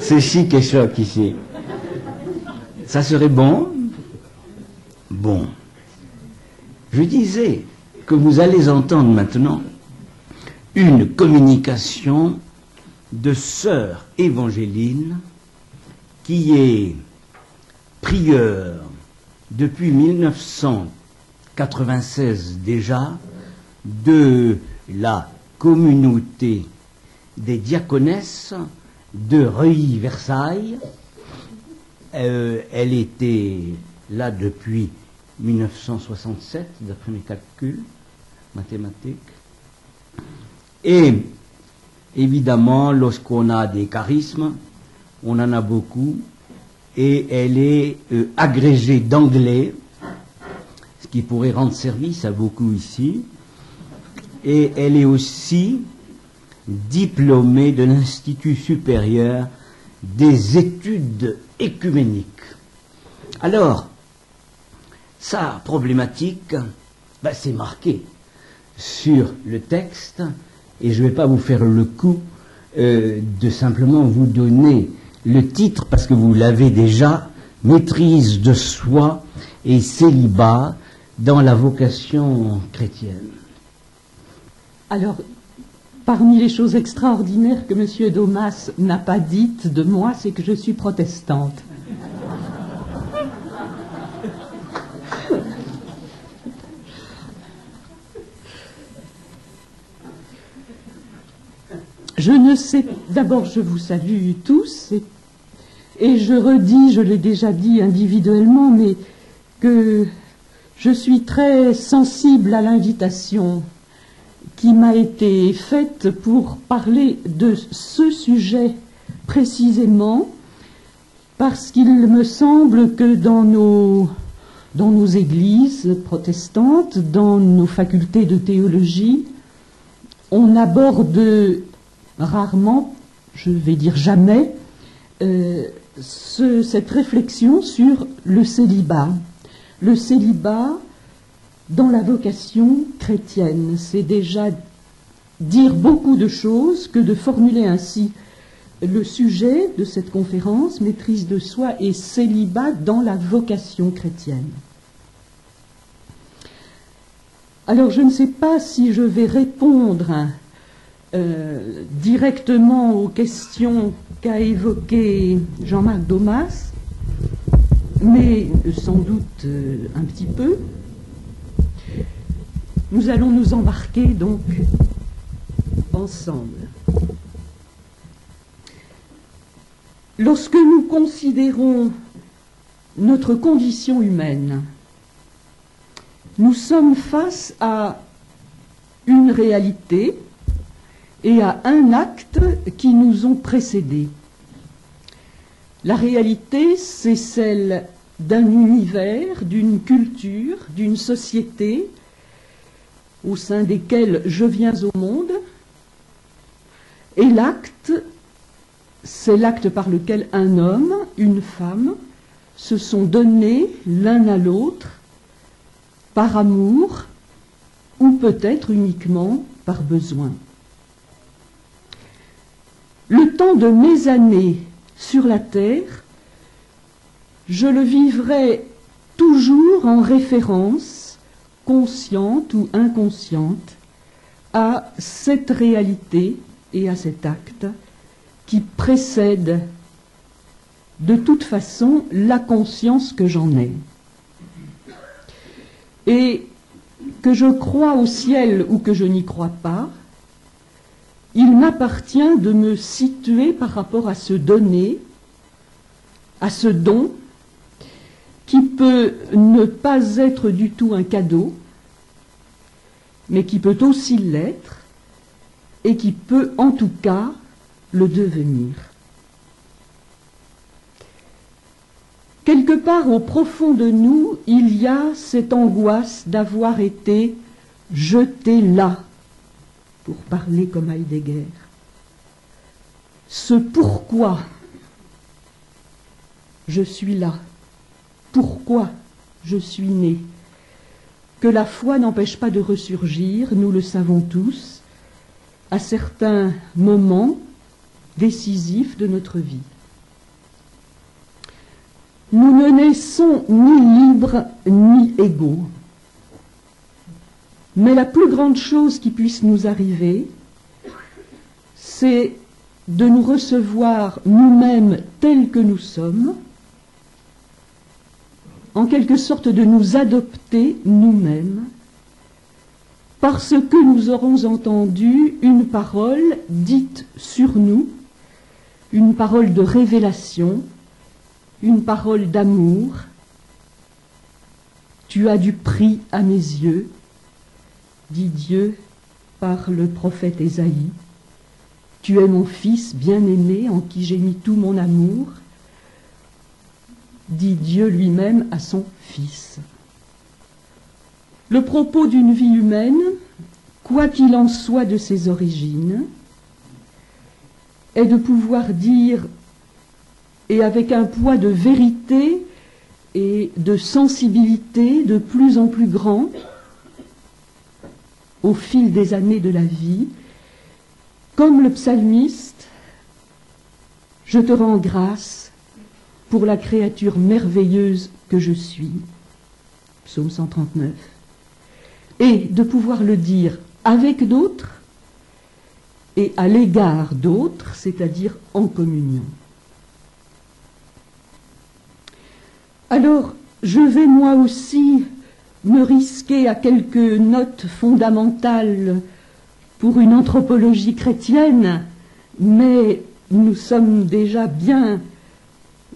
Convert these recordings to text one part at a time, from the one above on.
C'est chic et choc ici. Ça serait bon? Bon. Je disais que vous allez entendre maintenant une communication de sœur Évangéline qui est prieure depuis 1996 déjà de la communauté des diaconesses de Reuilly-Versailles. Euh, elle était là depuis 1967, d'après mes calculs mathématiques. Et évidemment, lorsqu'on a des charismes, on en a beaucoup, et elle est euh, agrégée d'anglais, ce qui pourrait rendre service à beaucoup ici, et elle est aussi diplômée de l'Institut supérieur des études écuméniques. Alors, sa problématique, ben, c'est marqué sur le texte, et je ne vais pas vous faire le coup euh, de simplement vous donner le titre, parce que vous l'avez déjà, maîtrise de soi et célibat dans la vocation chrétienne. Alors, parmi les choses extraordinaires que M. Domas n'a pas dites de moi, c'est que je suis protestante. Je ne sais, d'abord je vous salue tous et, je redis, je l'ai déjà dit individuellement, mais que je suis très sensible à l'invitation qui m'a été faite pour parler de ce sujet précisément parce qu'il me semble que dans nos, églises protestantes, dans nos facultés de théologie, on aborde rarement, je vais dire jamais, euh, cette réflexion sur le célibat. Le célibat dans la vocation chrétienne, c'est déjà dire beaucoup de choses que de formuler ainsi le sujet de cette conférence, maîtrise de soi et célibat dans la vocation chrétienne. Alors je ne sais pas si je vais répondre euh, directement aux questions qu'a évoquées Jean-Marc Domas, mais sans doute euh, un petit peu. Nous allons nous embarquer donc ensemble. Lorsque nous considérons notre condition humaine, nous sommes face à une réalité et à un acte qui nous ont précédés. La réalité, c'est celle d'un univers, d'une culture, d'une société au sein desquels je viens au monde, et l'acte, c'est l'acte par lequel un homme, une femme, se sont donnés l'un à l'autre par amour ou peut-être uniquement par besoin. Le temps de mes années sur la terre, je le vivrai toujours en référence, consciente ou inconsciente, à cette réalité et à cet acte qui précède de toute façon la conscience que j'en ai. Et que je crois au ciel ou que je n'y crois pas, il m'appartient de me situer par rapport à ce donné, à ce don, qui peut ne pas être du tout un cadeau, mais qui peut aussi l'être, et qui peut en tout cas le devenir. Quelque part au profond de nous, il y a cette angoisse d'avoir été jeté là pour parler comme Heidegger. Ce pourquoi je suis là, pourquoi je suis né, que la foi n'empêche pas de ressurgir, nous le savons tous, à certains moments décisifs de notre vie. Nous ne naissons ni libres ni égaux. Mais la plus grande chose qui puisse nous arriver, c'est de nous recevoir nous-mêmes tels que nous sommes, en quelque sorte de nous adopter nous-mêmes, parce que nous aurons entendu une parole dite sur nous, une parole de révélation, une parole d'amour. Tu as du prix à mes yeux, dit Dieu par le prophète Ésaïe. Tu es mon fils bien-aimé en qui j'ai mis tout mon amour, dit Dieu lui-même à son fils. Le propos d'une vie humaine, quoi qu'il en soit de ses origines, est de pouvoir dire, et avec un poids de vérité et de sensibilité de plus en plus grand, au fil des années de la vie, comme le psalmiste, je te rends grâce pour la créature merveilleuse que je suis. Psaume 139. Et de pouvoir le dire avec d'autres et à l'égard d'autres, c'est-à-dire en communion. Alors, je vais moi aussi me risquer à quelques notes fondamentales pour une anthropologie chrétienne, mais nous sommes déjà bien,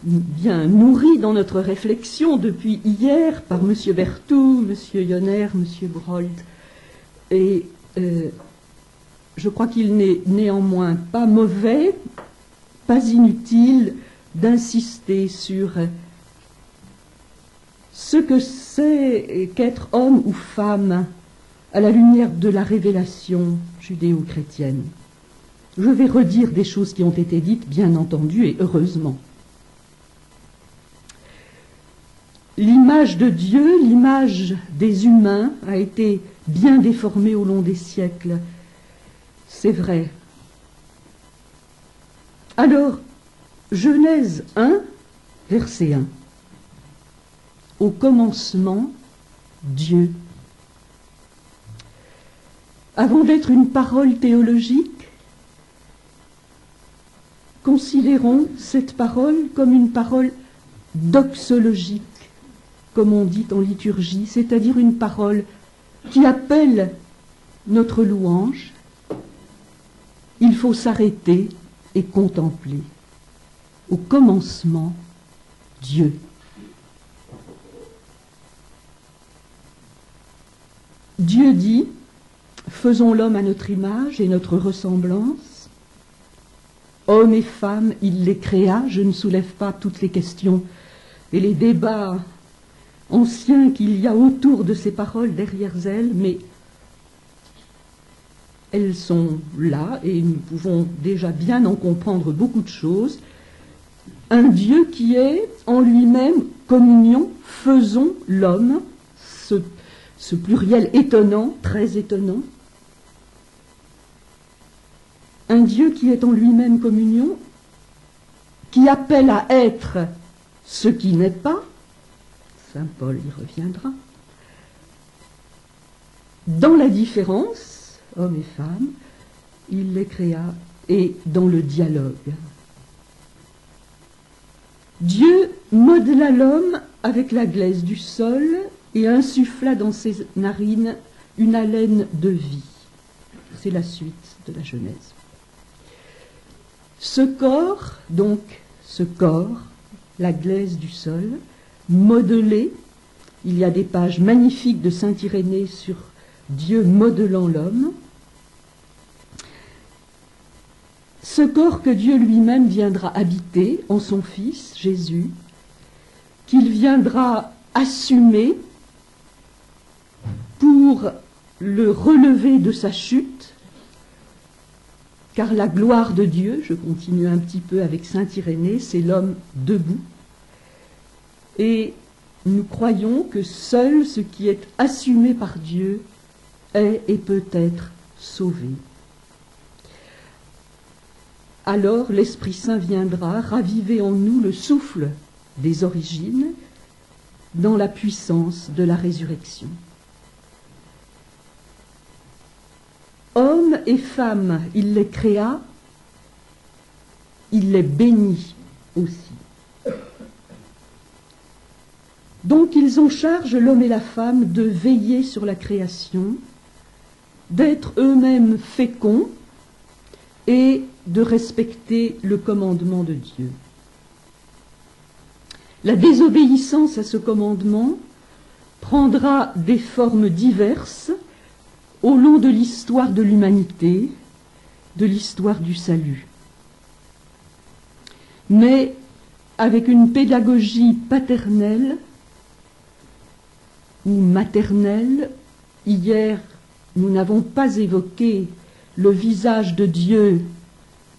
bien nourris dans notre réflexion depuis hier par M. Berthoud, M. Yonner, M. Brold. Et euh, je crois qu'il n'est néanmoins pas mauvais, pas inutile d'insister sur ce que c'est qu'être homme ou femme à la lumière de la révélation judéo-chrétienne. Je vais redire des choses qui ont été dites, bien entendu, et heureusement. L'image de Dieu, l'image des humains a été bien déformée au long des siècles. C'est vrai. Alors, Genèse 1, verset 1 au commencement, Dieu. Avant d'être une parole théologique, considérons cette parole comme une parole doxologique, comme on dit en liturgie, c'est-à-dire une parole qui appelle notre louange. Il faut s'arrêter et contempler. Au commencement, Dieu. Dieu dit, faisons l'homme à notre image et notre ressemblance. Hommes et femmes, il les créa. Je ne soulève pas toutes les questions et les débats anciens qu'il y a autour de ces paroles derrière elles, mais elles sont là et nous pouvons déjà bien en comprendre beaucoup de choses. Un Dieu qui est en lui-même communion, faisons l'homme, ce ce pluriel étonnant, très étonnant. Un Dieu qui est en lui-même communion, qui appelle à être ce qui n'est pas, Saint Paul y reviendra, dans la différence, homme et femme, il les créa, et dans le dialogue. Dieu modela l'homme avec la glaise du sol et insuffla dans ses narines une haleine de vie. C'est la suite de la Genèse. Ce corps, donc ce corps, la glaise du sol, modelé, il y a des pages magnifiques de Saint Irénée sur Dieu modelant l'homme. Ce corps que Dieu lui-même viendra habiter en son Fils, Jésus, qu'il viendra assumer pour le relever de sa chute, car la gloire de Dieu, je continue un petit peu avec Saint Irénée, c'est l'homme debout. Et nous croyons que seul ce qui est assumé par Dieu est et peut être sauvé. Alors l'Esprit Saint viendra raviver en nous le souffle des origines dans la puissance de la résurrection. Hommes et femmes, il les créa, il les bénit aussi. Donc ils ont charge, l'homme et la femme, de veiller sur la création, d'être eux-mêmes féconds et de respecter le commandement de Dieu. La désobéissance à ce commandement prendra des formes diverses au long de l'histoire de l'humanité, de l'histoire du salut. Mais avec une pédagogie paternelle ou maternelle, hier nous n'avons pas évoqué le visage de Dieu,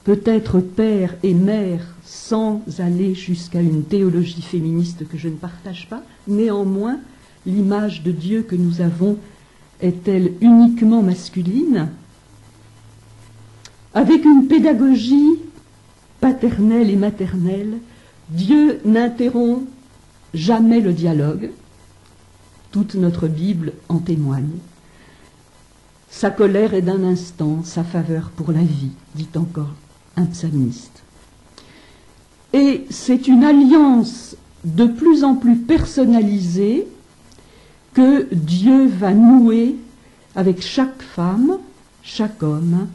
peut-être père et mère, sans aller jusqu'à une théologie féministe que je ne partage pas, néanmoins, l'image de Dieu que nous avons est-elle uniquement masculine? Avec une pédagogie paternelle et maternelle, Dieu n'interrompt jamais le dialogue. Toute notre Bible en témoigne. Sa colère est d'un instant, sa faveur pour la vie, dit encore un psalmiste. Et c'est une alliance de plus en plus personnalisée que Dieu va nouer avec chaque femme, chaque homme,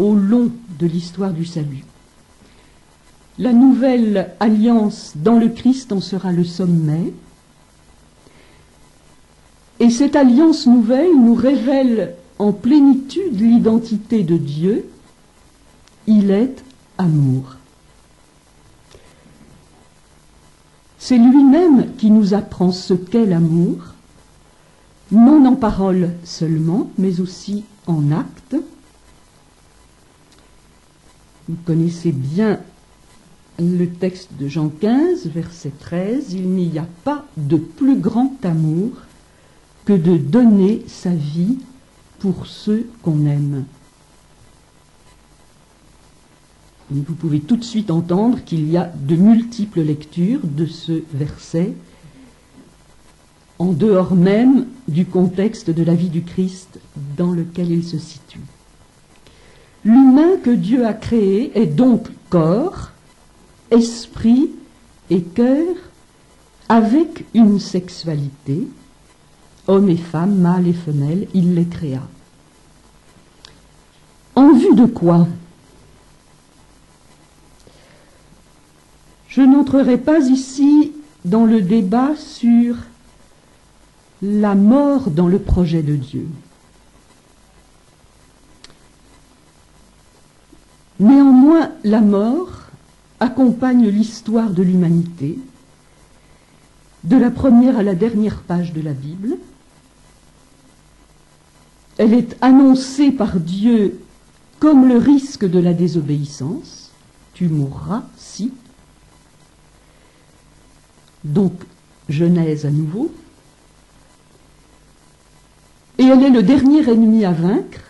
au long de l'histoire du salut. La nouvelle alliance dans le Christ en sera le sommet. Et cette alliance nouvelle nous révèle en plénitude l'identité de Dieu. Il est amour. C'est lui-même qui nous apprend ce qu'est l'amour, non en parole seulement, mais aussi en acte. Vous connaissez bien le texte de Jean 15, verset 13, Il n'y a pas de plus grand amour que de donner sa vie pour ceux qu'on aime. vous pouvez tout de suite entendre qu'il y a de multiples lectures de ce verset en dehors même du contexte de la vie du Christ dans lequel il se situe. L'humain que Dieu a créé est donc corps, esprit et cœur avec une sexualité, homme et femme, mâle et femelle, il les créa. En vue de quoi? Je n'entrerai pas ici dans le débat sur la mort dans le projet de Dieu. Néanmoins, la mort accompagne l'histoire de l'humanité, de la première à la dernière page de la Bible. Elle est annoncée par Dieu comme le risque de la désobéissance. Tu mourras si donc Genèse à nouveau. Et elle est le dernier ennemi à vaincre,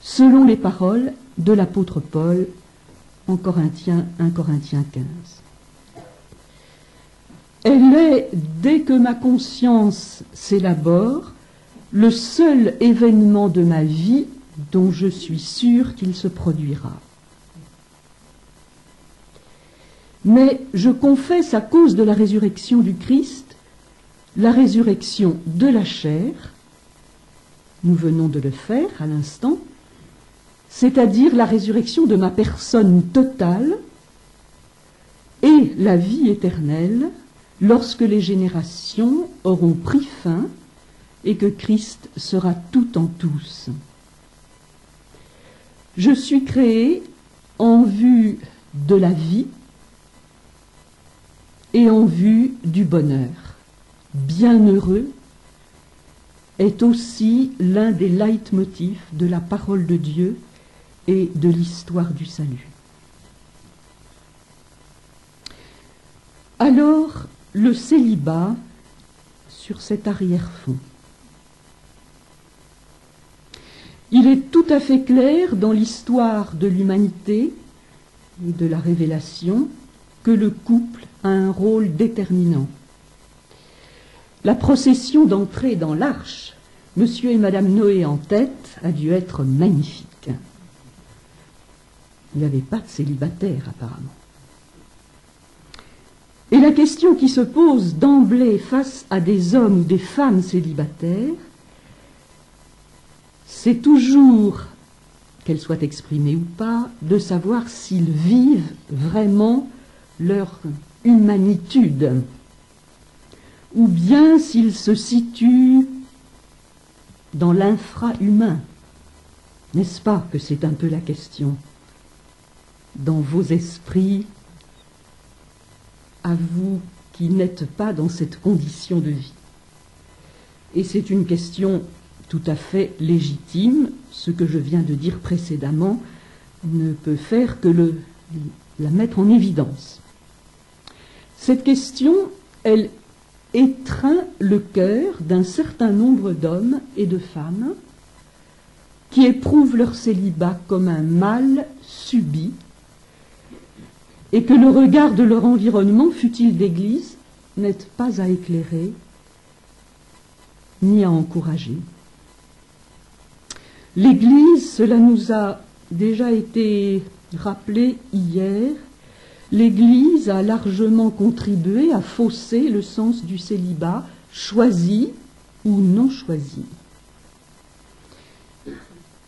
selon les paroles de l'apôtre Paul en Corinthiens 1 Corinthiens 15. Elle est, dès que ma conscience s'élabore, le seul événement de ma vie dont je suis sûr qu'il se produira. mais je confesse à cause de la résurrection du Christ, la résurrection de la chair, nous venons de le faire à l'instant, c'est-à-dire la résurrection de ma personne totale et la vie éternelle lorsque les générations auront pris fin et que Christ sera tout en tous. Je suis créé en vue de la vie et en vue du bonheur. Bienheureux est aussi l'un des leitmotifs de la parole de Dieu et de l'histoire du salut. Alors, le célibat sur cet arrière-fond. Il est tout à fait clair dans l'histoire de l'humanité et de la révélation que le couple a un rôle déterminant. La procession d'entrée dans l'arche, Monsieur et Madame Noé en tête, a dû être magnifique. Il n'y avait pas de célibataire apparemment. Et la question qui se pose d'emblée face à des hommes ou des femmes célibataires, c'est toujours, qu'elles soient exprimées ou pas, de savoir s'ils vivent vraiment leur humanitude, ou bien s'ils se situent dans l'infra-humain. N'est-ce pas que c'est un peu la question? Dans vos esprits, à vous qui n'êtes pas dans cette condition de vie. Et c'est une question tout à fait légitime. Ce que je viens de dire précédemment ne peut faire que la mettre en évidence. Cette question, elle étreint le cœur d'un certain nombre d'hommes et de femmes qui éprouvent leur célibat comme un mal subi et que le regard de leur environnement, fut-il d'église, n'aide pas à éclairer ni à encourager. L'Église, cela nous a déjà été rappelé hier, l'Église a largement contribué à fausser le sens du célibat, choisi ou non choisi.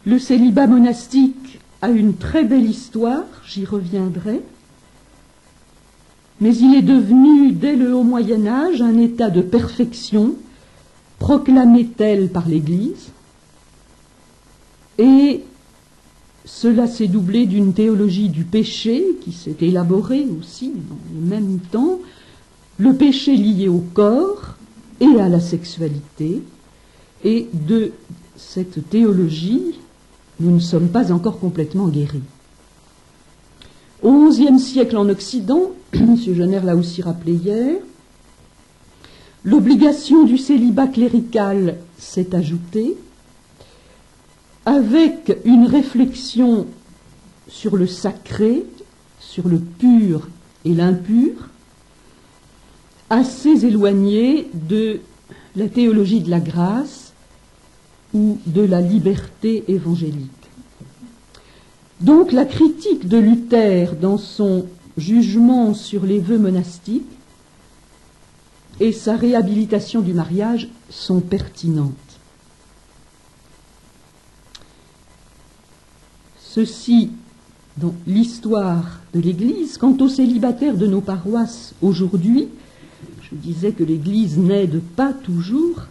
Le célibat monastique a une très belle histoire, j'y reviendrai, mais il est devenu dès le haut Moyen Âge un état de perfection, proclamé tel par l'Église, et cela s'est doublé d'une théologie du péché qui s'est élaborée aussi dans le même temps, le péché lié au corps et à la sexualité, et de cette théologie, nous ne sommes pas encore complètement guéris. Au XIe siècle en Occident, M. Jenner l'a aussi rappelé hier, l'obligation du célibat clérical s'est ajoutée avec une réflexion sur le sacré, sur le pur et l'impur, assez éloignée de la théologie de la grâce ou de la liberté évangélique. Donc la critique de Luther dans son jugement sur les vœux monastiques et sa réhabilitation du mariage sont pertinentes. Ceci dans l'histoire de l'Église. Quant aux célibataires de nos paroisses aujourd'hui, je disais que l'Église n'aide pas toujours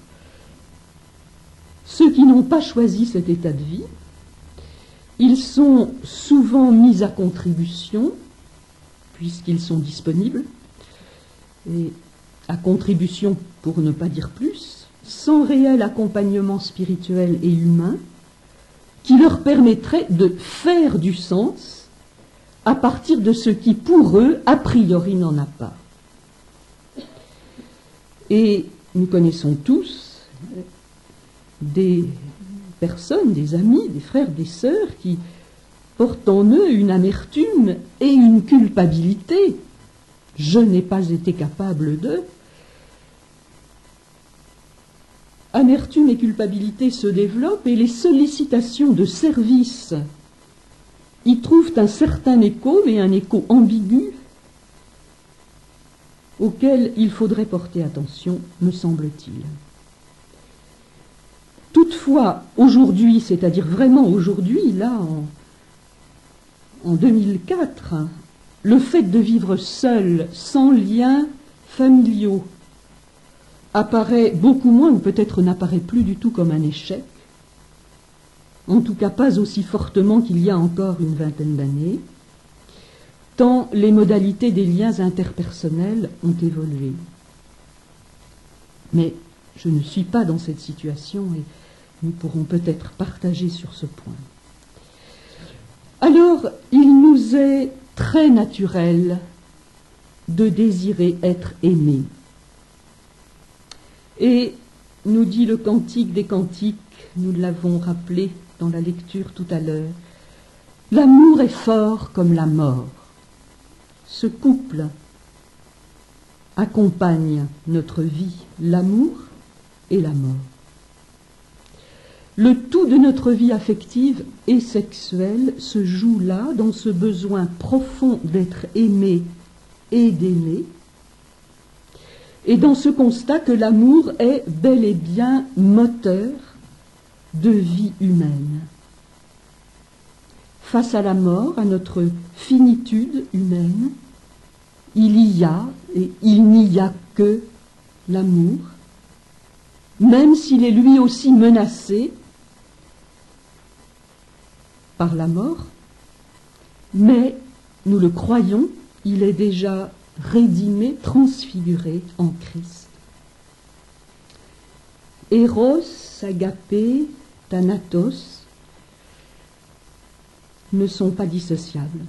ceux qui n'ont pas choisi cet état de vie, ils sont souvent mis à contribution, puisqu'ils sont disponibles, et à contribution pour ne pas dire plus, sans réel accompagnement spirituel et humain, qui leur permettrait de faire du sens à partir de ce qui, pour eux, a priori, n'en a pas. Et nous connaissons tous des personnes, des amis, des frères, des sœurs qui portent en eux une amertume et une culpabilité. Je n'ai pas été capable de. Amertume et culpabilité se développent et les sollicitations de service y trouvent un certain écho, mais un écho ambigu auquel il faudrait porter attention, me semble-t-il. Toutefois, aujourd'hui, c'est-à-dire vraiment aujourd'hui, là, en, 2004, le fait de vivre seul, sans liens familiaux, apparaît beaucoup moins, ou peut-être n'apparaît plus du tout comme un échec, en tout cas pas aussi fortement qu'il y a encore une vingtaine d'années, tant les modalités des liens interpersonnels ont évolué. Mais je ne suis pas dans cette situation et nous pourrons peut-être partager sur ce point. Alors, il nous est très naturel de désirer être aimé. Et nous dit le cantique des cantiques, nous l'avons rappelé dans la lecture tout à l'heure, l'amour est fort comme la mort. ce couple accompagne notre vie, l'amour et la mort. Le tout de notre vie affective et sexuelle se joue là, dans ce besoin profond d'être aimé et d'aimer, et dans ce constat que l'amour est bel et bien moteur de vie humaine. Face à la mort, à notre finitude humaine, il y a et il n'y a que l'amour, même s'il est lui aussi menacé par la mort, mais nous le croyons, il est déjà rédimé, transfiguré en Christ. Eros, agapé, thanatos ne sont pas dissociables.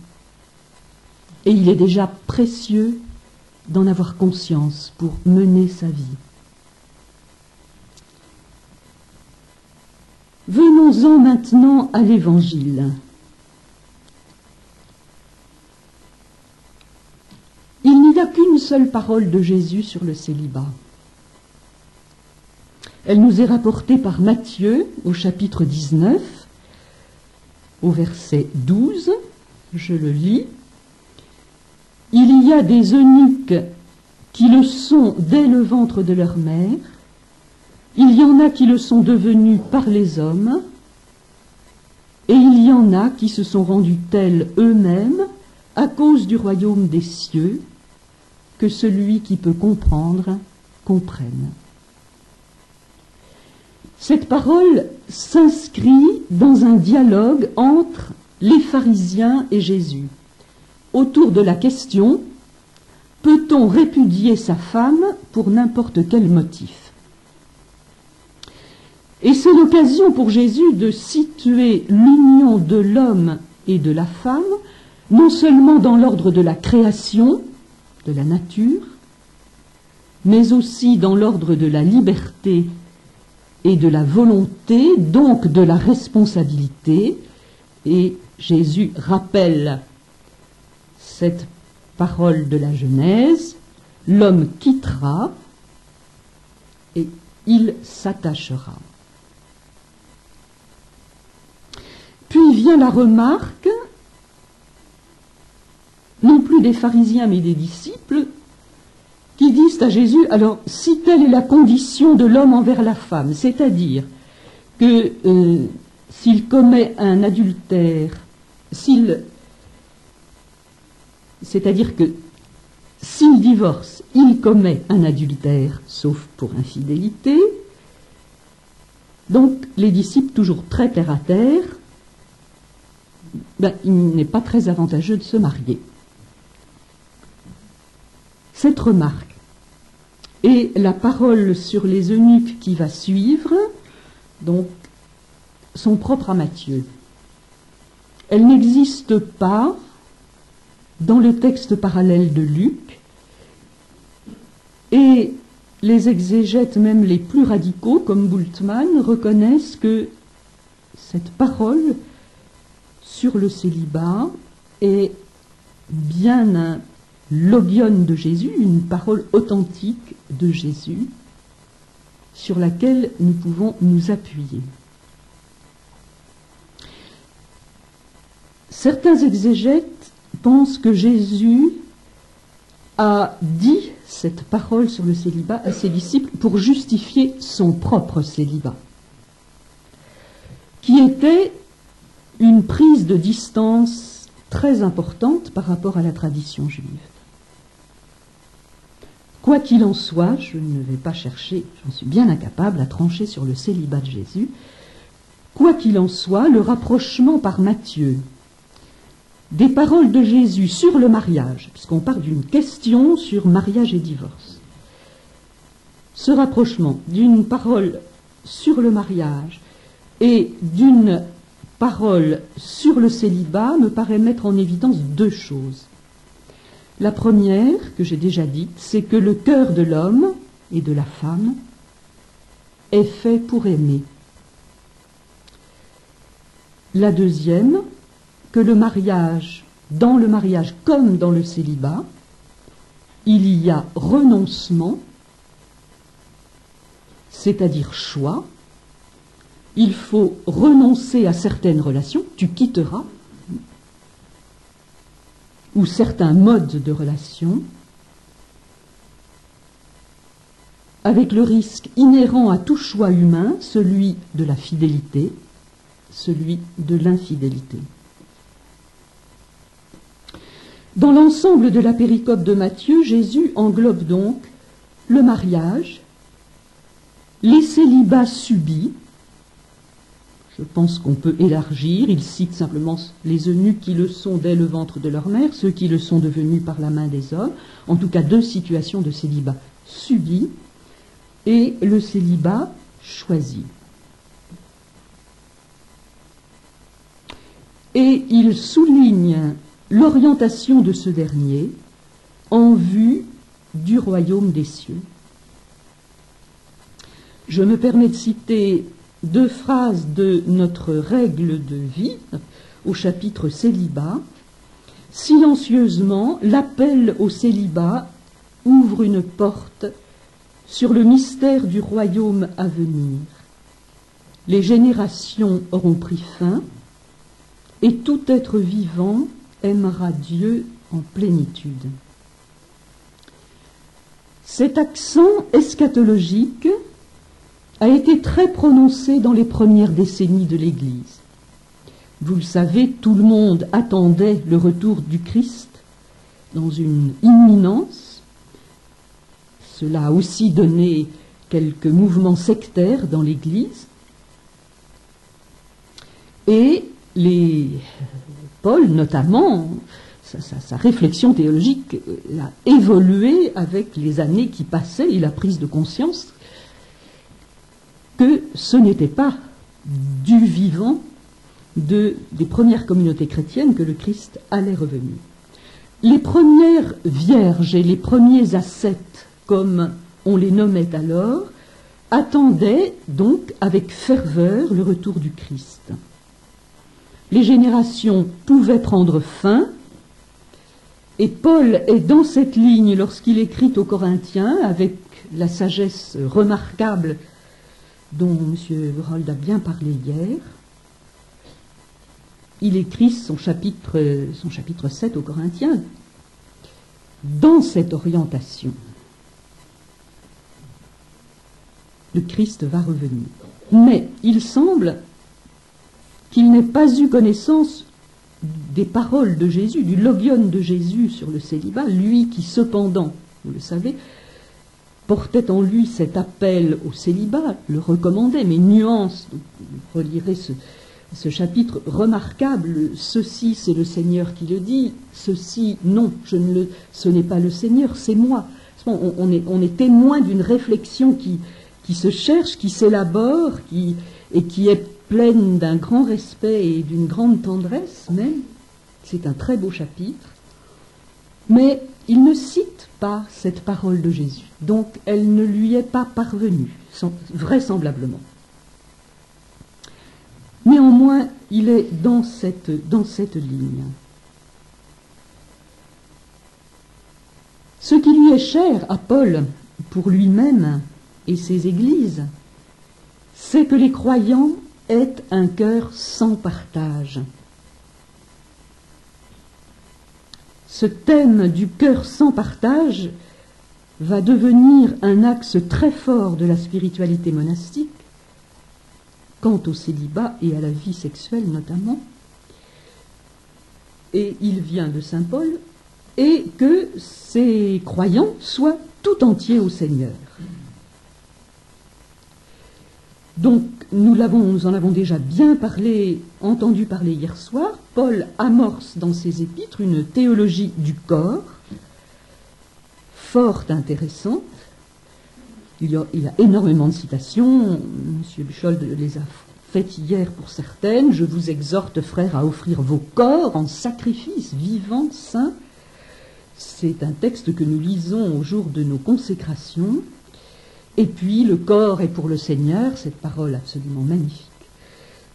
Et il est déjà précieux d'en avoir conscience pour mener sa vie. Venons-en maintenant à l'Évangile. Il n'y a qu'une seule parole de Jésus sur le célibat. Elle nous est rapportée par Matthieu au chapitre 19, au verset 12. Je le lis. Il y a des eunuques qui le sont dès le ventre de leur mère, il y en a qui le sont devenus par les hommes, et il y en a qui se sont rendus tels eux-mêmes à cause du royaume des cieux, que celui qui peut comprendre comprenne. Cette parole s'inscrit dans un dialogue entre les pharisiens et Jésus, autour de la question Peut-on répudier sa femme pour n'importe quel motif? Et c'est l'occasion pour Jésus de situer l'union de l'homme et de la femme, non seulement dans l'ordre de la création, de la nature, mais aussi dans l'ordre de la liberté et de la volonté, donc de la responsabilité. Et Jésus rappelle cette parole de la Genèse, l'homme quittera et il s'attachera. Puis vient la remarque, des pharisiens mais des disciples, qui disent à Jésus, alors si telle est la condition de l'homme envers la femme, c'est-à-dire que euh, s'il commet un adultère, s'il c'est-à-dire que s'il divorce, il commet un adultère, sauf pour infidélité. Donc les disciples, toujours très terre à terre, ben, il n'est pas très avantageux de se marier. Cette remarque et la parole sur les eunuques qui va suivre, sont propres à Matthieu. Elle n'existe pas dans le texte parallèle de Luc, et les exégètes, même les plus radicaux, comme Bultmann, reconnaissent que cette parole sur le célibat est bien un logion de Jésus, une parole authentique de Jésus, sur laquelle nous pouvons nous appuyer. Certains exégètes pense que Jésus a dit cette parole sur le célibat à ses disciples pour justifier son propre célibat, qui était une prise de distance très importante par rapport à la tradition juive. Quoi qu'il en soit, je ne vais pas chercher, j'en suis bien incapable à trancher sur le célibat de Jésus, quoi qu'il en soit, le rapprochement par Matthieu des paroles de Jésus sur le mariage, puisqu'on parle d'une question sur mariage et divorce. Ce rapprochement d'une parole sur le mariage et d'une parole sur le célibat me paraît mettre en évidence deux choses. La première, que j'ai déjà dite, c'est que le cœur de l'homme et de la femme est fait pour aimer. La deuxième, que le mariage dans le mariage comme dans le célibat, il y a renoncement, c'est-à-dire choix. Il faut renoncer à certaines relations, tu quitteras, ou certains modes de relations, avec le risque inhérent à tout choix humain, celui de la fidélité, celui de l'infidélité. Dans l'ensemble de la péricope de Matthieu, Jésus englobe donc le mariage, les célibats subis, je pense qu'on peut élargir, il cite simplement les eunuques qui le sont dès le ventre de leur mère, ceux qui le sont devenus par la main des hommes, en tout cas deux situations de célibat subis, et le célibat choisi. Et il souligne l'orientation de ce dernier en vue du royaume des cieux. Je me permets de citer deux phrases de notre règle de vie au chapitre célibat. Silencieusement, l'appel au célibat ouvre une porte sur le mystère du royaume à venir. Les générations auront pris fin et tout être vivant aimera Dieu en plénitude. Cet accent eschatologique a été très prononcé dans les premières décennies de l'Église. Vous le savez, tout le monde attendait le retour du Christ dans une imminence. Cela a aussi donné quelques mouvements sectaires dans l'Église. Et Paul, notamment, sa, réflexion théologique euh, a évolué avec les années qui passaient et la prise de conscience que ce n'était pas du vivant de, des premières communautés chrétiennes que le Christ allait revenir. Les premières vierges et les premiers ascètes, comme on les nommait alors, attendaient donc avec ferveur le retour du Christ les générations pouvaient prendre fin, et Paul est dans cette ligne lorsqu'il écrit aux Corinthiens avec la sagesse remarquable dont M. Rold a bien parlé hier. Il écrit son chapitre, son chapitre 7 aux Corinthiens dans cette orientation. Le Christ va revenir. Mais il semble qu'il n'ait pas eu connaissance des paroles de Jésus, du logion de Jésus sur le célibat, lui qui cependant, vous le savez, portait en lui cet appel au célibat, le recommandait, mais nuance, vous relirez ce, chapitre remarquable, ceci c'est le Seigneur qui le dit, ceci non, ce n'est pas le Seigneur, c'est moi. On, est, témoin d'une réflexion qui, se cherche, qui s'élabore, et qui est pleine d'un grand respect et d'une grande tendresse même. C'est un très beau chapitre. Mais il ne cite pas cette parole de Jésus. Donc elle ne lui est pas parvenue, vraisemblablement. Néanmoins, il est dans cette, dans cette ligne. Ce qui lui est cher à Paul pour lui-même et ses églises, c'est que les croyants est un cœur sans partage. Ce thème du cœur sans partage va devenir un axe très fort de la spiritualité monastique, quant au célibat et à la vie sexuelle notamment. Et il vient de Saint Paul, et que ces croyants soient tout entiers au Seigneur. Donc, nous, en avons déjà bien parlé, entendu parler hier soir. Paul amorce dans ses épîtres une théologie du corps, fort intéressante. Il y a, énormément de citations. M. Buchold les a faites hier pour certaines. Je vous exhorte, frères, à offrir vos corps en sacrifice vivant, saint. C'est un texte que nous lisons au jour de nos consécrations. Et puis le corps est pour le Seigneur, cette parole absolument magnifique.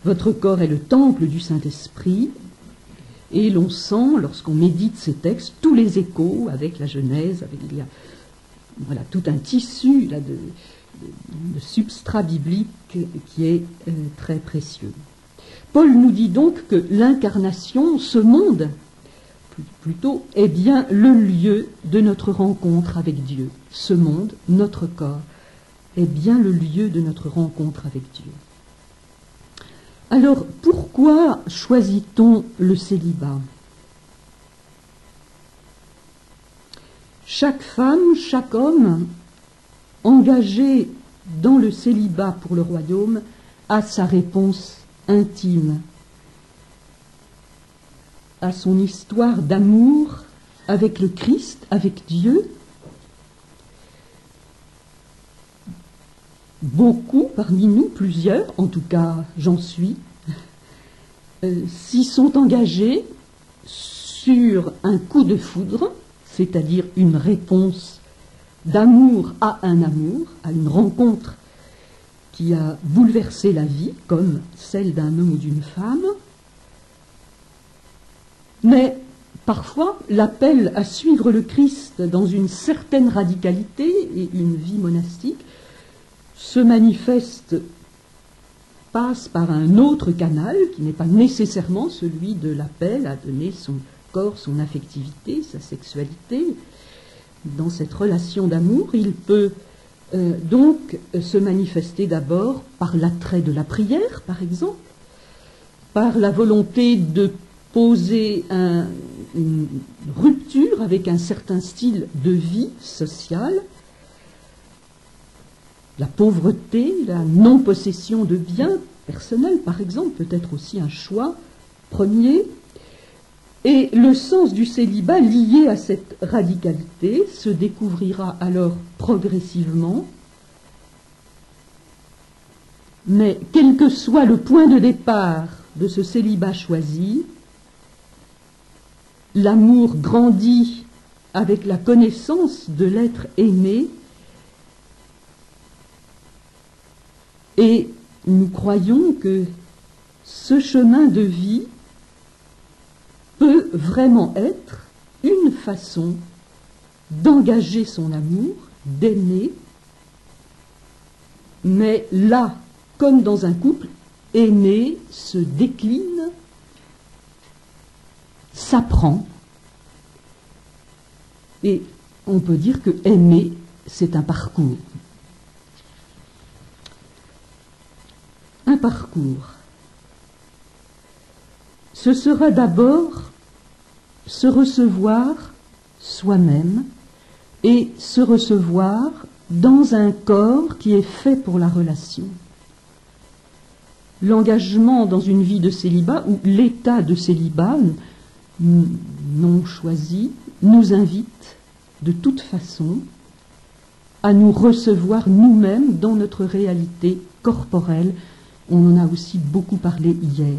Votre corps est le temple du Saint-Esprit. Et l'on sent, lorsqu'on médite ces textes, tous les échos avec la Genèse, avec il voilà, tout un tissu de, substrat biblique qui est euh, très précieux. Paul nous dit donc que l'incarnation, ce monde, plutôt, est bien le lieu de notre rencontre avec Dieu. Ce monde, notre corps, est bien le lieu de notre rencontre avec Dieu. Alors, pourquoi choisit-on le célibat? Chaque femme, chaque homme engagé dans le célibat pour le royaume a sa réponse intime à son histoire d'amour avec le Christ, avec Dieu. Beaucoup parmi nous, plusieurs, en tout cas j'en suis, euh, s'y sont engagés sur un coup de foudre, c'est-à-dire une réponse d'amour à un amour, à une rencontre qui a bouleversé la vie, comme celle d'un homme ou d'une femme, mais parfois, l'appel à suivre le Christ dans une certaine radicalité et une vie monastique se manifeste, passe par un autre canal qui n'est pas nécessairement celui de l'appel à donner son corps, son affectivité, sa sexualité. Dans cette relation d'amour, il peut euh, donc se manifester d'abord par l'attrait de la prière, par exemple, par la volonté de poser une rupture avec un certain style de vie sociale, la pauvreté, la non-possession de biens personnels, par exemple, peut être aussi un choix premier, et le sens du célibat lié à cette radicalité se découvrira alors progressivement. Mais quel que soit le point de départ de ce célibat choisi, l'amour grandit avec la connaissance de l'être aimé et nous croyons que ce chemin de vie peut vraiment être une façon d'engager son amour, d'aimer, mais là, comme dans un couple, aimer se décline s'apprend. Et on peut dire que aimer, c'est un parcours. Un parcours. Ce sera d'abord se recevoir soi-même et se recevoir dans un corps qui est fait pour la relation. L'engagement dans une vie de célibat ou l'état de célibat non choisi, nous invite de toute façon à nous recevoir nous-mêmes dans notre réalité corporelle. On en a aussi beaucoup parlé hier.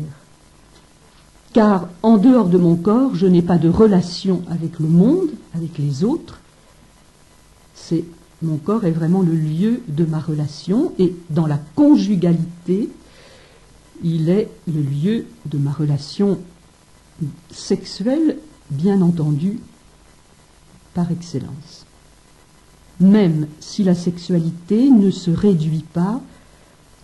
Car en dehors de mon corps, je n'ai pas de relation avec le monde, avec les autres. Mon corps est vraiment le lieu de ma relation et dans la conjugalité, il est le lieu de ma relation sexuelle, bien entendu, par excellence. Même si la sexualité ne se réduit pas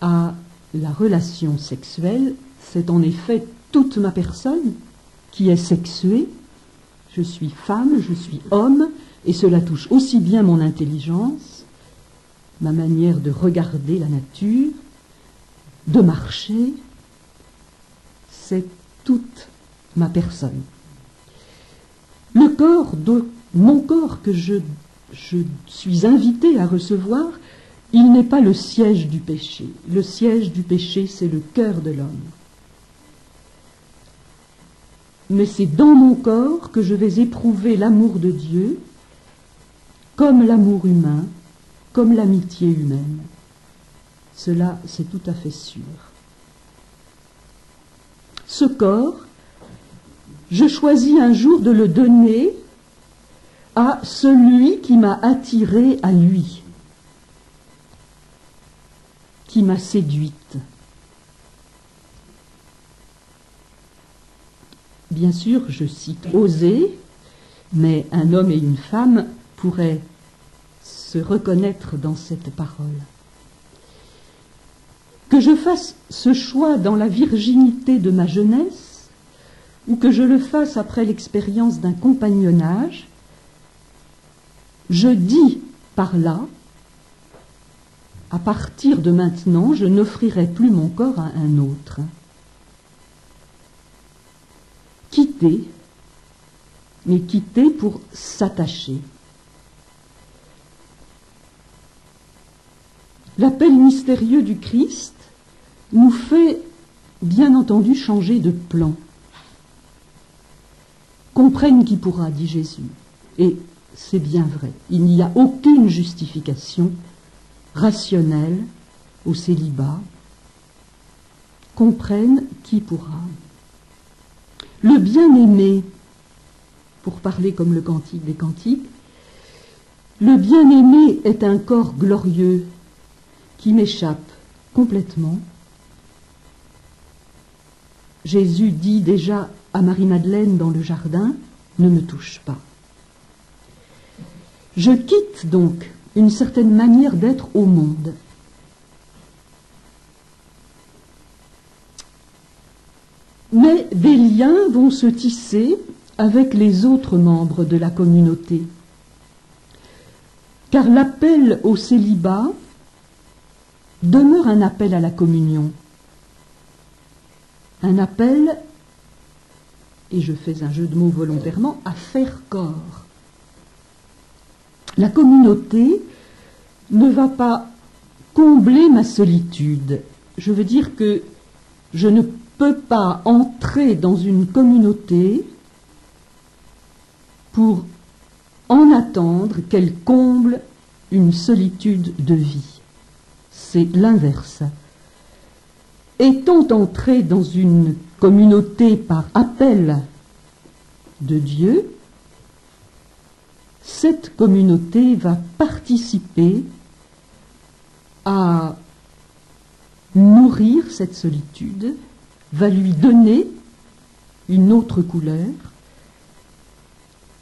à la relation sexuelle, c'est en effet toute ma personne qui est sexuée. Je suis femme, je suis homme, et cela touche aussi bien mon intelligence, ma manière de regarder la nature, de marcher. C'est toute ma personne. Le corps, de, mon corps que je, je suis invité à recevoir, il n'est pas le siège du péché. Le siège du péché, c'est le cœur de l'homme. Mais c'est dans mon corps que je vais éprouver l'amour de Dieu, comme l'amour humain, comme l'amitié humaine. Cela, c'est tout à fait sûr. Ce corps, je choisis un jour de le donner à celui qui m'a attiré à lui, qui m'a séduite. bien sûr, je cite oser, mais un homme et une femme pourraient se reconnaître dans cette parole. Que je fasse ce choix dans la virginité de ma jeunesse, ou que je le fasse après l'expérience d'un compagnonnage, je dis par là, à partir de maintenant, je n'offrirai plus mon corps à un autre. Quitter, mais quitter pour s'attacher. L'appel mystérieux du Christ nous fait bien entendu changer de plan. Comprenne qui pourra, dit Jésus. Et c'est bien vrai. Il n'y a aucune justification rationnelle au célibat. Comprenne qui pourra. Le bien-aimé, pour parler comme le cantique des cantiques, le bien-aimé est un corps glorieux qui m'échappe complètement. Jésus dit déjà à Marie-Madeleine dans le jardin, ne me touche pas. Je quitte donc une certaine manière d'être au monde. Mais des liens vont se tisser avec les autres membres de la communauté. Car l'appel au célibat demeure un appel à la communion. Un appel, et je fais un jeu de mots volontairement, à faire corps. La communauté ne va pas combler ma solitude. Je veux dire que je ne peux pas entrer dans une communauté pour en attendre qu'elle comble une solitude de vie. C'est l'inverse. Étant entré dans une communauté par appel de Dieu, cette communauté va participer à nourrir cette solitude, va lui donner une autre couleur,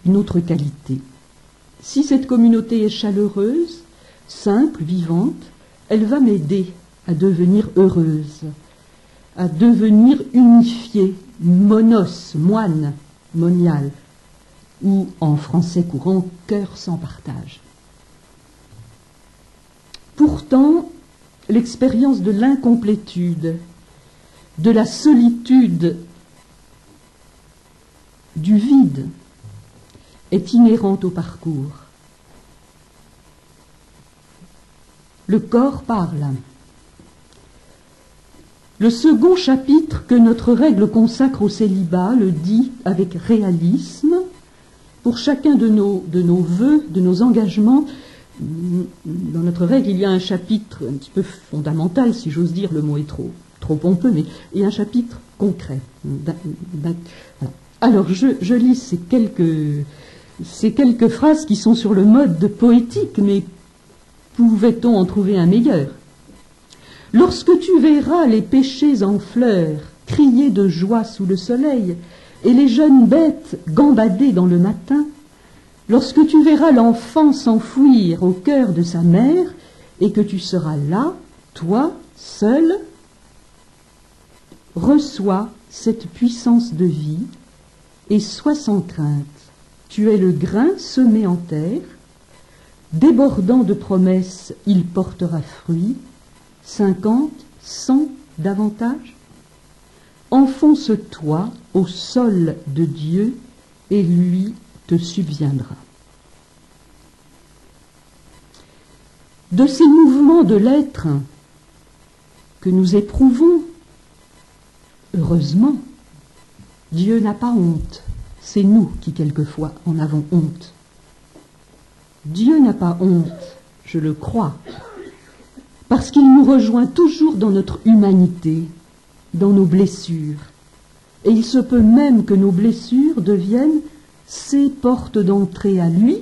une autre qualité. Si cette communauté est chaleureuse, simple, vivante, elle va m'aider à devenir heureuse, à devenir unifiée, monos, moine, monial, ou en français courant, cœur sans partage. Pourtant, l'expérience de l'incomplétude, de la solitude, du vide est inhérente au parcours. Le corps parle. Le second chapitre que notre règle consacre au célibat le dit avec réalisme pour chacun de nos, de vœux, de nos engagements, dans notre règle, il y a un chapitre un petit peu fondamental, si j'ose dire, le mot est trop, trop pompeux, mais a un chapitre concret. Alors, je, lis ces quelques, ces quelques phrases qui sont sur le mode de poétique, mais pouvait-on en trouver un meilleur? Lorsque tu verras les péchés en fleurs crier de joie sous le soleil, et les jeunes bêtes gambader dans le matin, lorsque tu verras l'enfant s'enfouir au cœur de sa mère, et que tu seras là, toi, seul, reçois cette puissance de vie, et sois sans crainte. Tu es le grain semé en terre, débordant de promesses, il portera fruit, cinquante, cent davantage Enfonce-toi au sol de Dieu et lui te subviendra. De ces mouvements de l'être que nous éprouvons, heureusement, Dieu n'a pas honte. C'est nous qui quelquefois en avons honte. Dieu n'a pas honte, je le crois, parce qu'il nous rejoint toujours dans notre humanité, dans nos blessures. Et il se peut même que nos blessures deviennent ses portes d'entrée à lui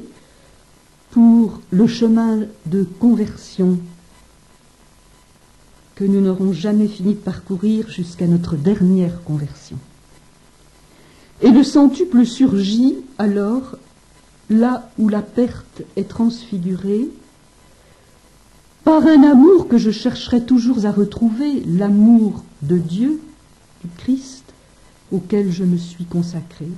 pour le chemin de conversion que nous n'aurons jamais fini de parcourir jusqu'à notre dernière conversion. Et le centuple surgit alors là où la perte est transfigurée par un amour que je chercherai toujours à retrouver, l'amour de Dieu, du Christ, auquel je me suis consacré.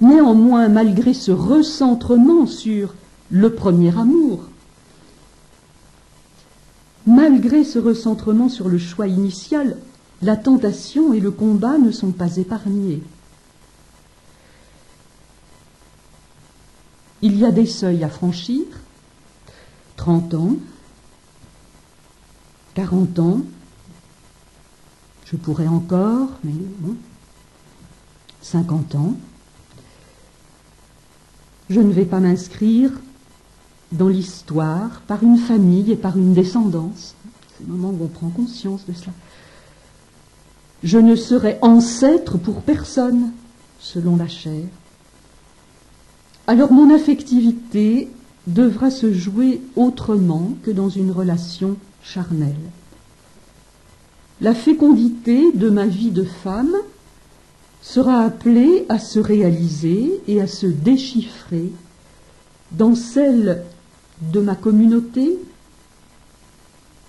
Néanmoins, malgré ce recentrement sur le premier amour, malgré ce recentrement sur le choix initial, la tentation et le combat ne sont pas épargnés. Il y a des seuils à franchir, 30 ans, 40 ans, je pourrais encore, mais bon, 50 ans. Je ne vais pas m'inscrire dans l'histoire par une famille et par une descendance. C'est le moment où on prend conscience de cela. Je ne serai ancêtre pour personne, selon la chair. Alors mon affectivité devra se jouer autrement que dans une relation charnelle. La fécondité de ma vie de femme sera appelée à se réaliser et à se déchiffrer dans celle de ma communauté,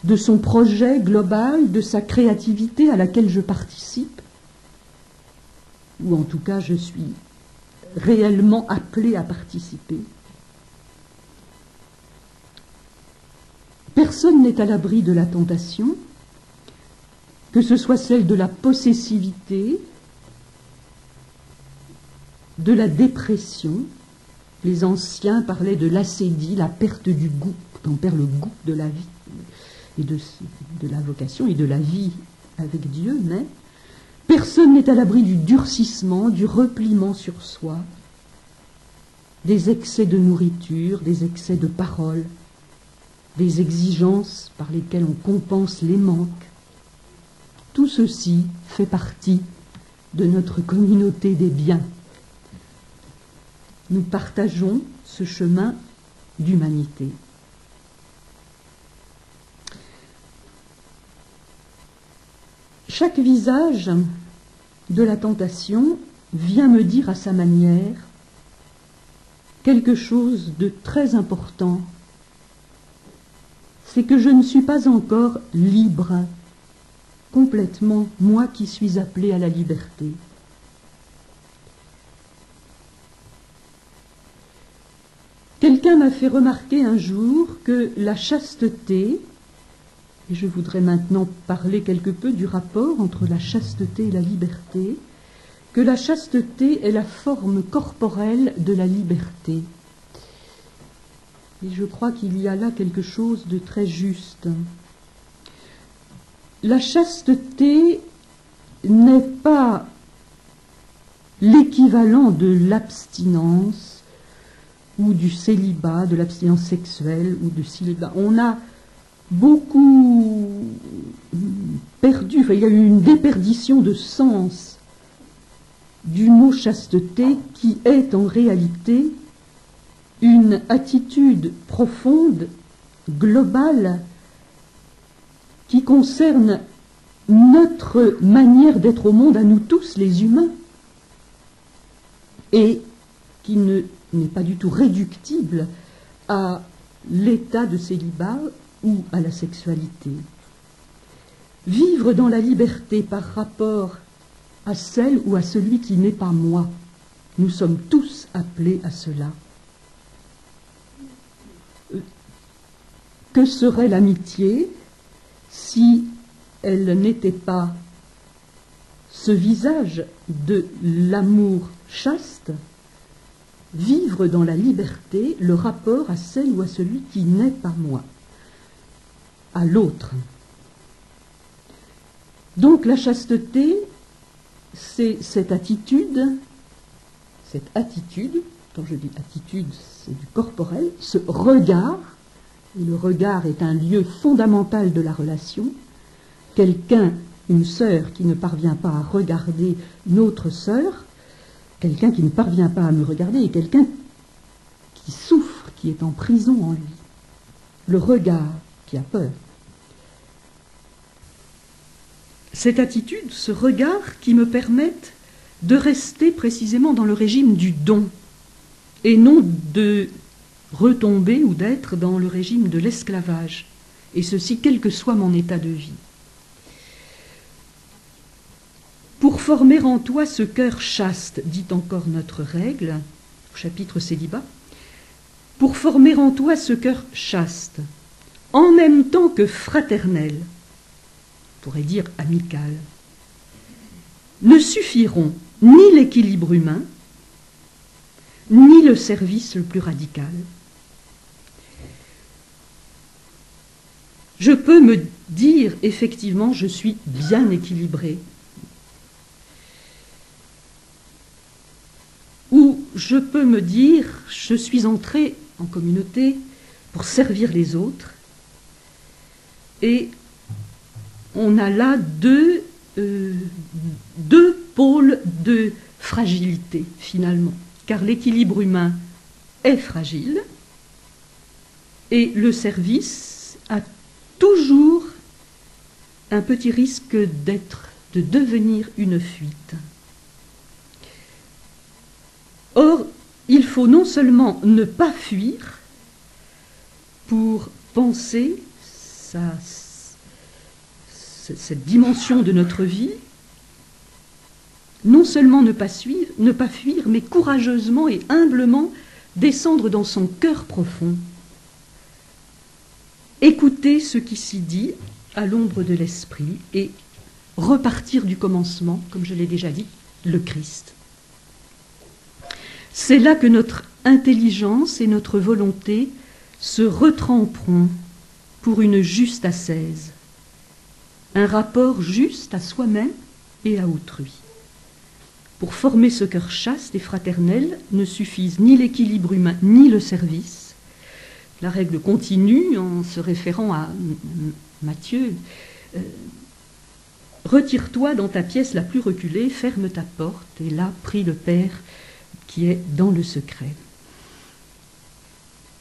de son projet global, de sa créativité à laquelle je participe, ou en tout cas je suis réellement appelée à participer. Personne n'est à l'abri de la tentation, que ce soit celle de la possessivité, de la dépression. Les anciens parlaient de l'acédie, la perte du goût, on perd le goût de la vie et de, de la vocation et de la vie avec Dieu, mais personne n'est à l'abri du durcissement, du repliement sur soi, des excès de nourriture, des excès de parole, des exigences par lesquelles on compense les manques. Tout ceci fait partie de notre communauté des biens. Nous partageons ce chemin d'humanité. Chaque visage de la tentation vient me dire à sa manière quelque chose de très important c'est que je ne suis pas encore libre, complètement, moi qui suis appelé à la liberté. Quelqu'un m'a fait remarquer un jour que la chasteté, et je voudrais maintenant parler quelque peu du rapport entre la chasteté et la liberté, que la chasteté est la forme corporelle de la liberté. Et je crois qu'il y a là quelque chose de très juste. La chasteté n'est pas l'équivalent de l'abstinence ou du célibat, de l'abstinence sexuelle ou du célibat. On a beaucoup perdu, il y a eu une déperdition de sens du mot chasteté qui est en réalité une attitude profonde, globale, qui concerne notre manière d'être au monde à nous tous, les humains, et qui n'est pas du tout réductible à l'état de célibat ou à la sexualité. Vivre dans la liberté par rapport à celle ou à celui qui n'est pas moi, nous sommes tous appelés à cela. Que serait l'amitié si elle n'était pas ce visage de l'amour chaste, vivre dans la liberté le rapport à celle ou à celui qui n'est pas moi, à l'autre. Donc la chasteté, c'est cette attitude, cette attitude, quand je dis attitude, c'est du corporel, ce regard le regard est un lieu fondamental de la relation, quelqu'un, une sœur qui ne parvient pas à regarder une autre sœur, quelqu'un qui ne parvient pas à me regarder et quelqu'un qui souffre, qui est en prison en lui. Le regard qui a peur. Cette attitude, ce regard qui me permettent de rester précisément dans le régime du don et non de retomber ou d'être dans le régime de l'esclavage, et ceci quel que soit mon état de vie. Pour former en toi ce cœur chaste, dit encore notre règle, au chapitre célibat, pour former en toi ce cœur chaste, en même temps que fraternel, on pourrait dire amical, ne suffiront ni l'équilibre humain, ni le service le plus radical. Je peux me dire effectivement je suis bien équilibré, ou je peux me dire je suis entré en communauté pour servir les autres, et on a là deux, euh, deux pôles de fragilité finalement, car l'équilibre humain est fragile et le service a toujours un petit risque d'être, de devenir une fuite. Or, il faut non seulement ne pas fuir pour penser cette dimension de notre vie, non seulement ne pas, suivre, ne pas fuir, mais courageusement et humblement descendre dans son cœur profond, écouter ce qui s'y dit à l'ombre de l'esprit et repartir du commencement, comme je l'ai déjà dit, le Christ. C'est là que notre intelligence et notre volonté se retremperont pour une juste assaise, un rapport juste à soi-même et à autrui. Pour former ce cœur chaste et fraternel ne suffisent ni l'équilibre humain ni le service. La règle continue en se référant à Matthieu. Euh, retire-toi dans ta pièce la plus reculée, ferme ta porte, et là prie le Père qui est dans le secret.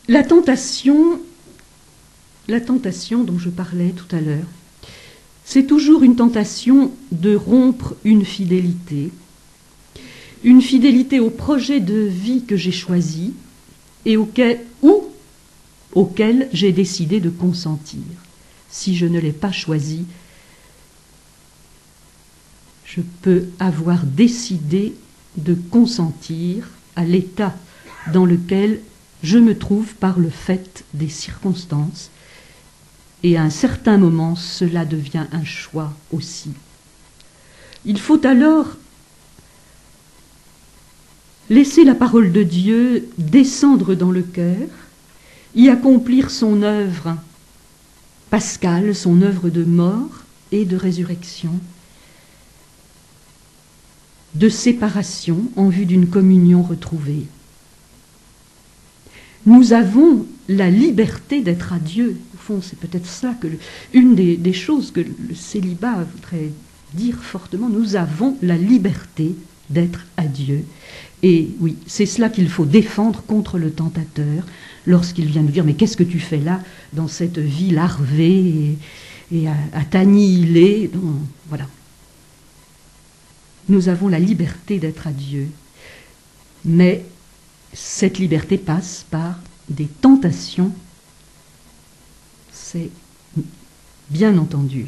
La tentation, la tentation dont je parlais tout à l'heure, c'est toujours une tentation de rompre une fidélité, une fidélité au projet de vie que j'ai choisi et auquel, ou auquel j'ai décidé de consentir. Si je ne l'ai pas choisi, je peux avoir décidé de consentir à l'état dans lequel je me trouve par le fait des circonstances, et à un certain moment cela devient un choix aussi. Il faut alors laisser la parole de Dieu descendre dans le cœur, y accomplir son œuvre pascale, son œuvre de mort et de résurrection, de séparation en vue d'une communion retrouvée. Nous avons la liberté d'être à Dieu. Au fond, c'est peut-être ça que une des, des, choses que le célibat voudrait dire fortement. Nous avons la liberté d'être à Dieu. Et oui, c'est cela qu'il faut défendre contre le tentateur lorsqu'il vient nous dire Mais qu'est-ce que tu fais là dans cette vie larvée et, à, à t'annihiler Voilà nous avons la liberté d'être à Dieu. Mais cette liberté passe par des tentations. C'est bien entendu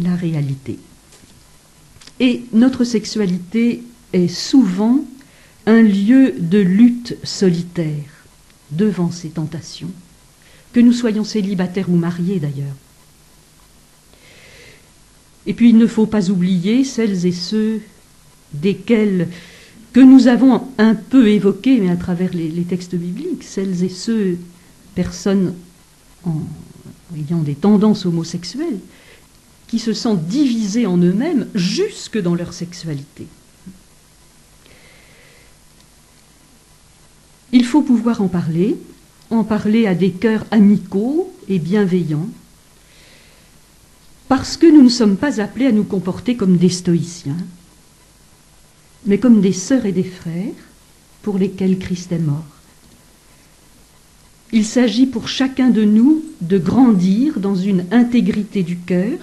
la réalité. Et notre sexualité est souvent un lieu de lutte solitaire devant ces tentations, que nous soyons célibataires ou mariés d'ailleurs. Et puis il ne faut pas oublier celles et ceux desquels que nous avons un peu évoqués, mais à travers les, textes bibliques, celles et ceux, personnes ayant des tendances homosexuelles, qui se sentent divisés en eux-mêmes jusque dans leur sexualité. Il faut pouvoir en parler, en parler à des cœurs amicaux et bienveillants, parce que nous ne sommes pas appelés à nous comporter comme des stoïciens, mais comme des sœurs et des frères pour lesquels Christ est mort. Il s'agit pour chacun de nous de grandir dans une intégrité du cœur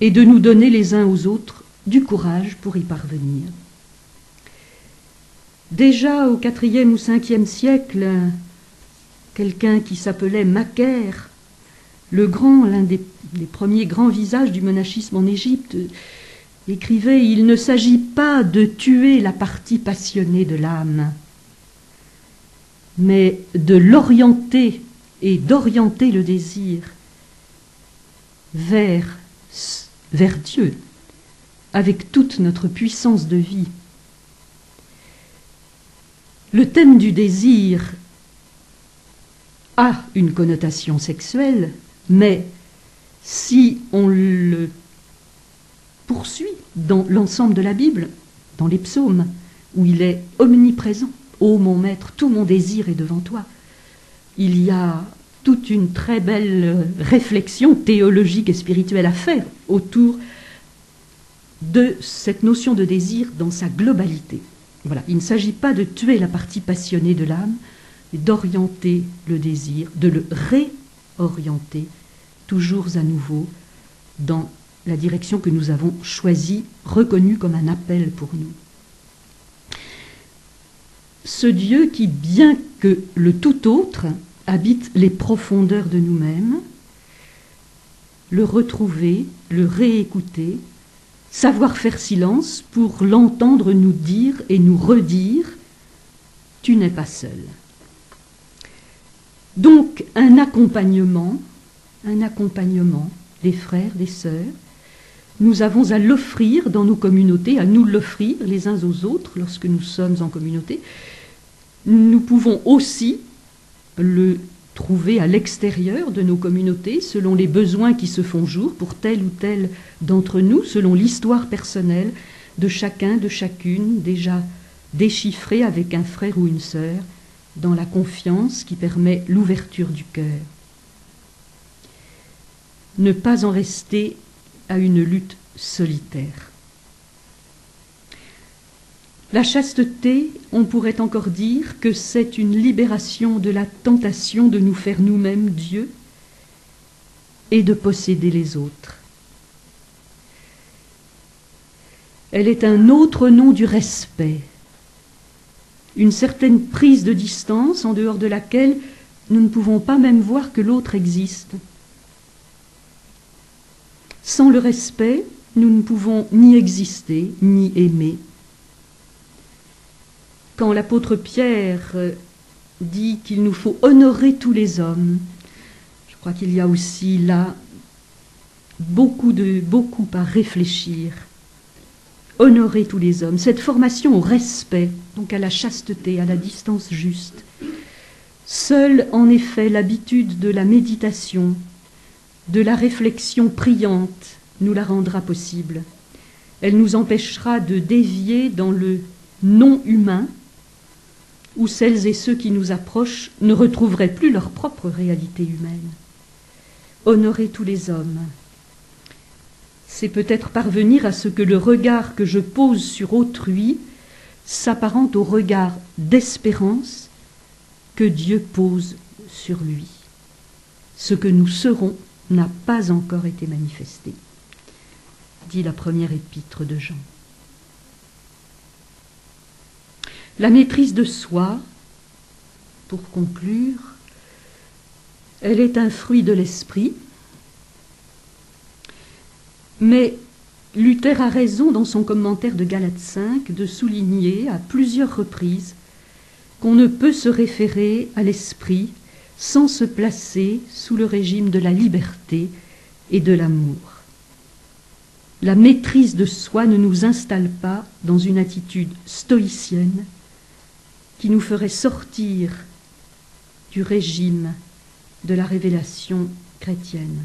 et de nous donner les uns aux autres du courage pour y parvenir. Déjà au IVe ou Ve siècle, quelqu'un qui s'appelait Macaire, le grand, l'un des, premiers grands visages du monachisme en Égypte, écrivait Il ne s'agit pas de tuer la partie passionnée de l'âme, mais de l'orienter et d'orienter le désir vers, vers Dieu, avec toute notre puissance de vie. Le thème du désir a une connotation sexuelle, mais si on le poursuit dans l'ensemble de la Bible, dans les psaumes, où il est omniprésent, ô mon maître, tout mon désir est devant toi, il y a toute une très belle réflexion théologique et spirituelle à faire autour de cette notion de désir dans sa globalité. Il ne s'agit pas de tuer la partie passionnée de l'âme, mais d'orienter le désir, de le réorienter toujours à nouveau dans la direction que nous avons choisie, reconnue comme un appel pour nous. Ce Dieu qui, bien que le tout autre, habite les profondeurs de nous-mêmes, le retrouver, le réécouter, savoir faire silence pour l'entendre nous dire et nous redire Tu n'es pas seul. Donc un accompagnement, un accompagnement des frères, des sœurs, nous avons à l'offrir dans nos communautés, à nous l'offrir les uns aux autres lorsque nous sommes en communauté. Nous pouvons aussi le trouver à l'extérieur de nos communautés, selon les besoins qui se font jour pour tel ou tel d'entre nous, selon l'histoire personnelle de chacun, de chacune, déjà déchiffrée avec un frère ou une sœur, dans la confiance qui permet l'ouverture du cœur. Ne pas en rester à une lutte solitaire. La chasteté, on pourrait encore dire que c'est une libération de la tentation de nous faire nous-mêmes Dieu et de posséder les autres. Elle est un autre nom du respect, une certaine prise de distance en dehors de laquelle nous ne pouvons pas même voir que l'autre existe. Sans le respect, nous ne pouvons ni exister, ni aimer quand l'apôtre Pierre euh, dit qu'il nous faut honorer tous les hommes, je crois qu'il y a aussi là beaucoup, de, beaucoup à réfléchir. Honorer tous les hommes, cette formation au respect, donc à la chasteté, à la distance juste. Seule, en effet, l'habitude de la méditation, de la réflexion priante, nous la rendra possible. Elle nous empêchera de dévier dans le non humain où celles et ceux qui nous approchent ne retrouveraient plus leur propre réalité humaine. Honorer tous les hommes, c'est peut-être parvenir à ce que le regard que je pose sur autrui s'apparente au regard d'espérance que Dieu pose sur lui. Ce que nous serons n'a pas encore été manifesté, dit la première épître de Jean. La maîtrise de soi, pour conclure, elle est un fruit de l'esprit, mais Luther a raison dans son commentaire de Galates 5 de souligner à plusieurs reprises qu'on ne peut se référer à l'esprit sans se placer sous le régime de la liberté et de l'amour. La maîtrise de soi ne nous installe pas dans une attitude stoïcienne, qui nous ferait sortir du régime de la révélation chrétienne.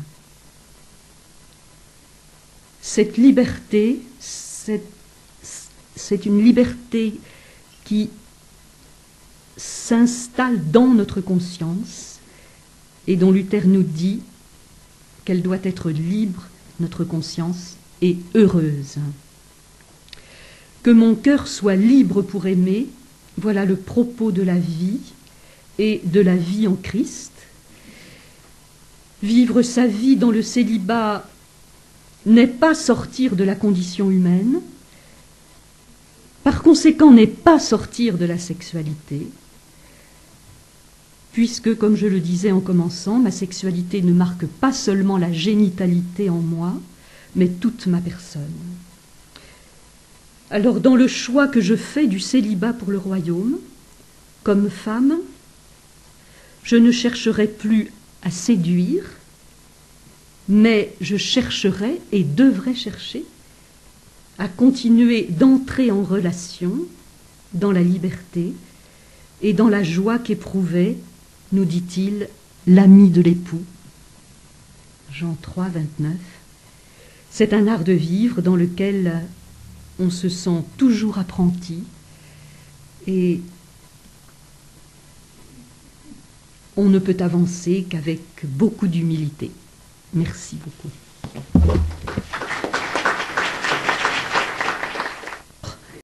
Cette liberté, c'est une liberté qui s'installe dans notre conscience et dont Luther nous dit qu'elle doit être libre, notre conscience, et heureuse. Que mon cœur soit libre pour aimer, voilà le propos de la vie et de la vie en Christ. Vivre sa vie dans le célibat n'est pas sortir de la condition humaine, par conséquent n'est pas sortir de la sexualité, puisque, comme je le disais en commençant, ma sexualité ne marque pas seulement la génitalité en moi, mais toute ma personne. Alors dans le choix que je fais du célibat pour le royaume, comme femme, je ne chercherai plus à séduire, mais je chercherai et devrais chercher à continuer d'entrer en relation dans la liberté et dans la joie qu'éprouvait, nous dit-il, l'ami de l'époux. Jean 3, 29. C'est un art de vivre dans lequel on se sent toujours apprenti et on ne peut avancer qu'avec beaucoup d'humilité. Merci beaucoup.